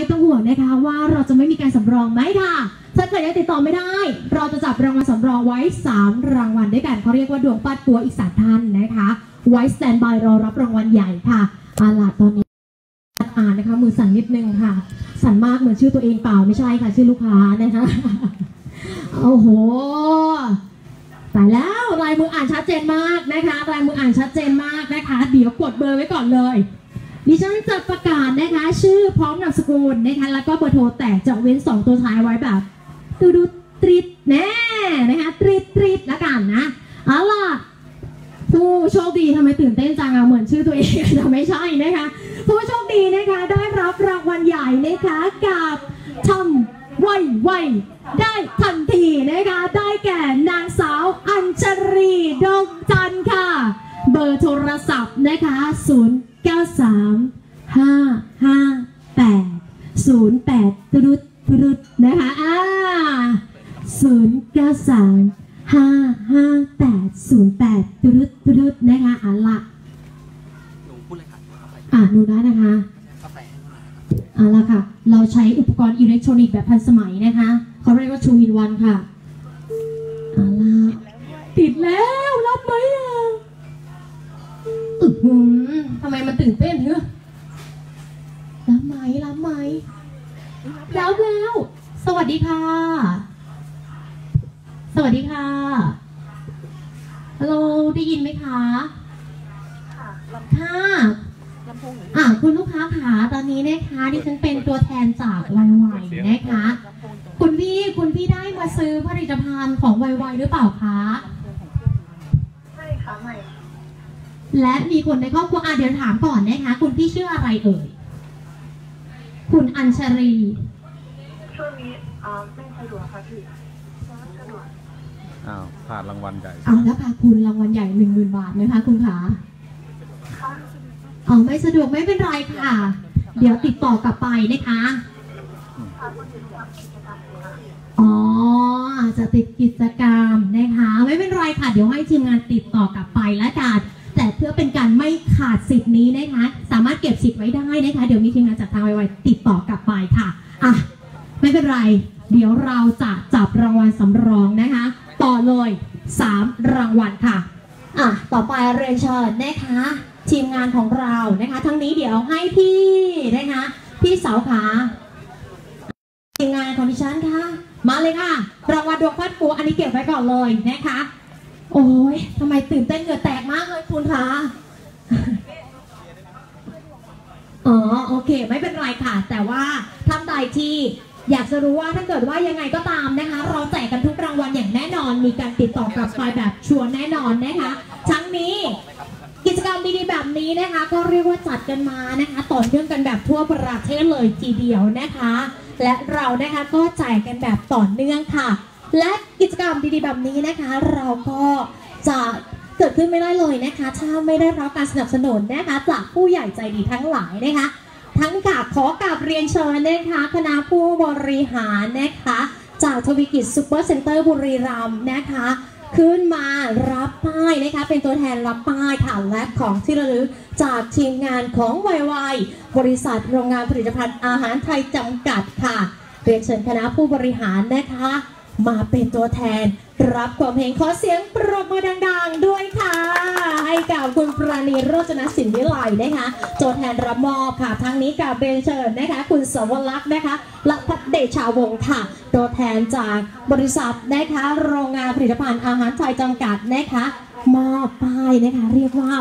ไม่ต้องห่วงนะคะว่าเราจะไม่มีการสำรองไหมค่ะ ถ้าเกิดยังติดต่อไม่ได้ เราจะจับรางวัลสำรองไว้ 3 รางวัลด้วยกันเขาเรียกว่าดวงปัดปัวอีกสามท่านนะคะ ไว้สแตนบายรอรับรางวัลใหญ่ค่ะอาล่ะตอนนี้อ่านนะคะมือสั่นนิดนึงค่ะ สั่นมากเหมือนชื่อตัวเองเปล่าไม่ใช่ค่ะ ชื่อลูกค้านะคะโอ้โหตายแล้วลายมืออ่านชัดเจนมากนะคะลายมืออ่านชัดเจนมากนะคะ เดี๋ยวกดเบอร์ไว้ก่อนเลย ดิฉันจะประกาศนะคะ ชื่อพร้อมนามสกุลนะคะแล้วก็เบอร์โทรแต่จะเว้น 2 ตัวท้ายไว้แบบตูดูตริดแน่นะคะตริดตริดละกันนะเอาล่ะผู้โชคดีทำไมตื่นเต้นจังอะเหมือนชื่อตัวเองแต่ไม่ใช่นะคะ ผู้โชคดีนะคะได้รับรางวัลใหญ่นะคะกับทำไวไวได้ทันทีนะคะได้แก่นางสาวอัญชรีดงจันค่ะ เบอร์โทรศัพท์นะคะ0 9 3 5 5 8 0 8ตรุดตรุดนะคะอ่า0 9 3 5 5 8 0 8ตรุดตรุดนะคะอะละหนูพูดเลยค่ะอาไปอ่าดูได้นะคะเอาละค่ะ เราใช้อุปกรณ์อิเล็กทรอนิกส์แบบทันสมัยนะคะ เขาเรียกว่า two in one ค่ะเอาละติดแล้ว มมันตื่นเต้นเนอะรับไหมรับไหมรับแล้ว สวัสดีค่ะ สวัสดีค่ะฮัลโหลได้ยินไหมคะค่ะลค่ะำลำโพงหนูอะคุณลูกค้าขาตอนนี้นะคะดิฉันเป็นตัวแทนจากไวไวนะคะลำโพงตรงคุณพี่คุณพี่ได้มาซื้อผลิตภัณฑ์ของไวไวหรือเปล่าคะใช่ค่ะใหม่ และมีคนในครอบครัวอะเดี๋ยวถามก่อนนะคะ คุณพี่ชื่ออะไรเอ่ย คุณอัญชรีช่วงนี้อ่าไม่สะดวกค่ะพี่ไม่สะดวกอ้าวพลาดรางวัลใหญ่เอาแล้วค่ะคุณรางวัลใหญ่หนึ่งหมื่นบาทนะคะ คุณขาค่ะอ๋อไม่สะดวกไม่เป็นไรค่ะ เดี๋ยวติดต่อกลับไปนะคะค่ะผู้ติดตามกิจกรรมอยู่ค่ะอ๋ออาจจะติดกิจกรรมนะคะ ไม่เป็นไรค่ะ เดี๋ยวให้ทีมงานติดต่อกลับไปและกันแต่ เพื่อเป็นการไม่ขาดสิทธิ์นี้นะคะ สามารถเก็บสิทธิ์ไว้ได้นะคะ เดี๋ยวมีทีมงานจากทางไวๆติดต่อกลับไปค่ะอะไม่เป็นไร เดี๋ยวเราจะจับรางวัลสำรองนะคะ ต่อเลย 3 รางวัลค่ะอะต่อไปเรียนเชิญนะคะ ทีมงานของเรานะคะ ทั้งนี้เดี๋ยวให้พี่นะคะ พี่เสาขาทีมงานของดิฉันค่ะ มาเลยค่ะ รางวัลดวงพัดปูอันนี้เก็บไว้ก่อนเลยนะคะ โอ้ยทำไมตื่นเต้นเหงื่อแตกมากเลยคุณคะ อ๋อ โอเค ไม่เป็นไรค่ะ แต่ว่าท่านใดที่อยากจะรู้ว่าถ้าเกิดว่ายังไงก็ตามนะคะ เราแจกกันทุกรางวัลอย่างแน่นอน มีการติดต่อกลับไปแบบชัวร์แน่นอนนะคะทั้งนี้กิจกรรมดีๆแบบนี้นะคะ ก็เรียกว่าจัดกันมานะคะ ต่อเนื่องกันแบบทั่วประเทศเลยทีเดียวนะคะ และเรานะคะก็แจกกันแบบต่อเนื่องค่ะ และกิจกรรมดีๆแบบนี้นะคะ เราก็จะเกิดขึ้นไม่ได้เลยนะคะ ถ้าไม่ได้รับการสนับสนุนนะคะ จากผู้ใหญ่ใจดีทั้งหลายนะคะ ทั้งกับขอกราบเรียนเชิญนะคะคณะผู้บริหารนะคะ จากทวีกิจซูเปอร์เซ็นเตอร์บุรีรัมย์นะคะขึ้นมารับป้ายนะคะ เป็นตัวแทนรับป้ายค่ะและของที่ระลึกจากทีมงานของไวไวบริษัทโรงงานผลิตภัณฑ์อาหารไทยจำกัดค่ะ เรียนเชิญคณะผู้บริหารนะคะ มาเป็นตัวแทน รับความเพลงขอเสียงปรบมือดังๆ ด้วยค่ะ ให้กับคุณปราณีโรจนศิลป์วิไลนะคะตัวแทนรับมอบค่ะทั้งนี้กับเรียนเชิญนะคะ คุณสวรักษ์นะคะละพัฒเดชาวงศ์ค่ะ ตัวแทนจากบริษัทนะคะ โรงงานผลิตภัณฑ์อาหารไทยจำกัดนะคะมอบป้ายนะคะเรียกว่า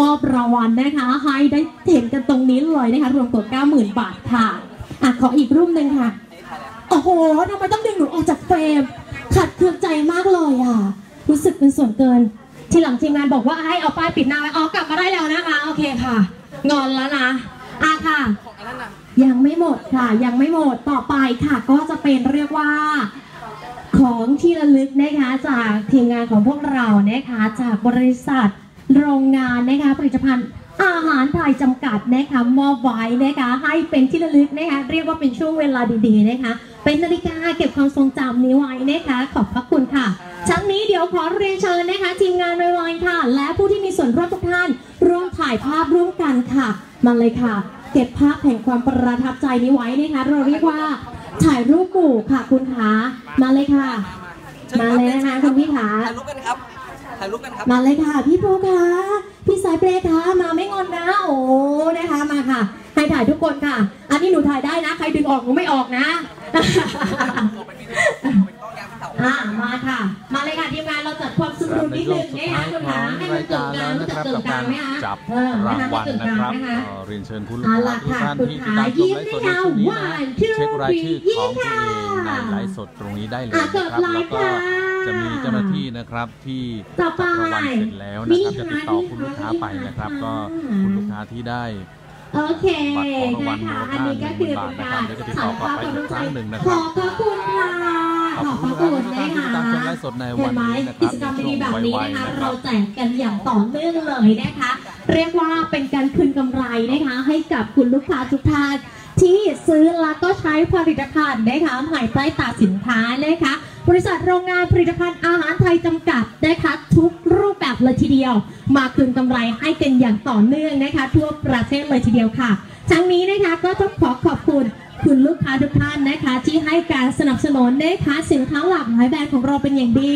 มอบรางวัลนะคะ ให้ได้เห็นกันตรงนี้เลยนะคะ รวมตัว90,000 บาทค่ะอะขออีกรูปหนึ่งค่ะ อ้โหทำไมต้องดึงหนูออกจากเฟรม ขัดเคืองใจมากเลยอะ รู้สึกเป็นส่วนเกิน ทีหลังทีมงานบอกว่าให้เอาป้ายปิดหน้าไว้อ๋อกลับมาได้แล้วนะคะ โอเคค่ะ งอนแล้วนะอะค่ะของอันนั้นน่ะยังไม่หมดค่ะ ยังไม่หมด ต่อไปค่ะ ก็จะเป็นเรียกว่าของที่ระลึกนะคะจากทีมงานของพวกเรานะคะจากบริษัทโรงงานนะคะผลิตภัณฑ์ อาหารไทยจำกัดนะคะมอบไว้นะคะให้เป็นที่ระลึกนะคะเรียกว่าเป็นช่วงเวลาดีๆนะคะ เป็นนาฬิกาเก็บความทรงจำนี้ไว้นะคะขอบพระคุณค่ะทั้งนี้เดี๋ยวขอเรียนเชิญนะคะ ทีมงานไวๆค่ะ และผู้ที่มีส่วนร่วมทุกท่าน ร่วมถ่ายภาพร่วมกันค่ะ มาเลยค่ะ เก็บภาพแห่งความประทับใจนี้ไว้นะคะ เราเรียกว่าถ่ายรูปหมู่ค่ะคุณขามาเลยค่ะ มาเลยนะคะคุณพี่ขาถ่ายรูปกันครับายรูปกันครับ มาเลยค่ะพี่โบค่ะ พี่สายเปรย์ค่ะ มาไม่งอนนะ โอ้นะคะมาค่ะให้ถ่ายทุกคนค่ะ อันนี้หนูถ่ายได้นะ ใครดึงออกหนูไม่ออกนะ อ่ามาค่ะ มาเลยค่ะทีมงาน เราจัดความสนุกนิดนึงนะคะคุณขาให้มันเกิดการรู้จักเกิดการไหมคะจับเออรานะงคะวัลเกิดนะการครับนะคะเอ่อเรียนเชิญคุณลูกเอาค้าล่ะทุกค่ะท่านคุณที่ติดขาตามชยิ้มมไลฟ์สได้ดในยาวช่วงนี้นะ one two เช็ครายชื่อ three ของตัวค่ะเองในไลฟ์สดตรงนี้ได้เลยอะนะเกิดครับไลแล้วฟ์ก็ค่ะจะมีเจ้าหน้าที่นะครับที่ต่อไปจับรางวัลเสร็จแล้วนะครับจะติดต่อคุณลูกค้าไปนะครับ ก็คุณลูกค้าที่ได้โอเคบัตรของรางวัลนะคะมูลค่าอันนี้ก็คือหนึ่เป็นงหมื่นบาทการนะครับเดี๋ยวจะติดต่อกลับไปอีกครั้งหนึ่งนะขครัอบบพระคุณค่ะ ขอบขอบพคุระณคุณทุกท่านนะที่คะติดตามชมไลฟ์สดในเห็วันนไหมนี้นะคกิรับจกรรมในดีช่วงๆแบบนี้ไวนะคะๆนะคเรารับแจกกันอย่างต่อเนื่องเลยนะคะ เรียกว่าเป็นการคืนกำไรนะคะ ให้กับคุณลูกค้าทุกท่านที่ซื้อแล้วก็ใช้ผลิตภัณฑ์นะคะภายใต้ตาสินค้านะคะ บริษัทโรงงานผลิตภัณฑ์อาหารไทยจำกัดนะคะทุกรูปแบบเลยทีเดียว มาคืนกำไรให้กันอย่างต่อเนื่องนะคะ ทั่วประเทศเลยทีเดียวค่ะ ทั้งนี้นะคะก็ต้องขอขอบคุณ คุณลูกค้าทุกท่านนะคะ ที่ให้การสนับสนุนนะคะสินค้าหลากหลายแบรนด์ของเราเป็นอย่างดี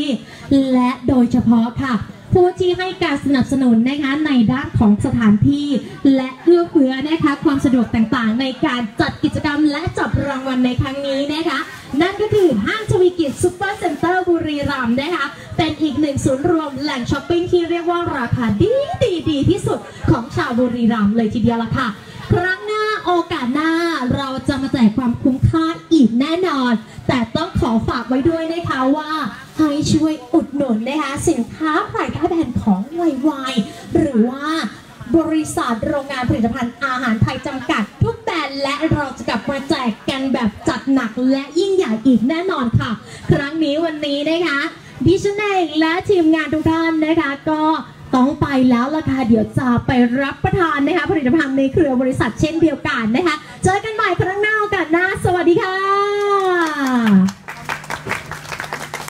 และโดยเฉพาะค่ะผู้ที่ให้การสนับสนุนนะคะในด้านของสถานที่ และเอื้อเฟื้อนะคะความสะดวกต่างๆ ในการจัดกิจกรรมและจับรางวัลในครั้งนี้นะคะ นั่นก็คือห้างทวีกิจซูเปอร์เซ็นเตอร์บุรีรัมย์นะคะ เป็นอีกหนึ่งศูนย์รวมแหล่งช้อปปิ้งที่เรียกว่าราคาดีดีดีที่สุดของชาวบุรีรัมย์เลยทีเดียวละค่ะ ครั้ง โอกาสหน้าเราจะมาแจกความคุ้มค่าอีกแน่นอน แต่ต้องขอฝากไว้ด้วยนะคะว่าให้ช่วยอุดหนุนนะคะสินค้าภายใต้แบรนด์ของไวไวหรือว่าบริษัทโรงงานผลิตภัณฑ์อาหารไทยจำกัด ทุกแบรนด์และเราจะกลับมาแจกกันแบบจัดหนักและยิ่งใหญ่อีกแน่นอนค่ะ ครั้งนี้วันนี้นะคะดิฉันเองและทีมงานทุกท่านนะคะก็ ต้องไปแล้วล่ะค่ะเดี๋ยวจะไปรับประทานนะคะผลิตภัณฑ์ในเครือบริษัทเช่นเดียวกันนะคะ เจอกันใหม่ครั้งหน้าโอกาสนะสวัสดีค่ะ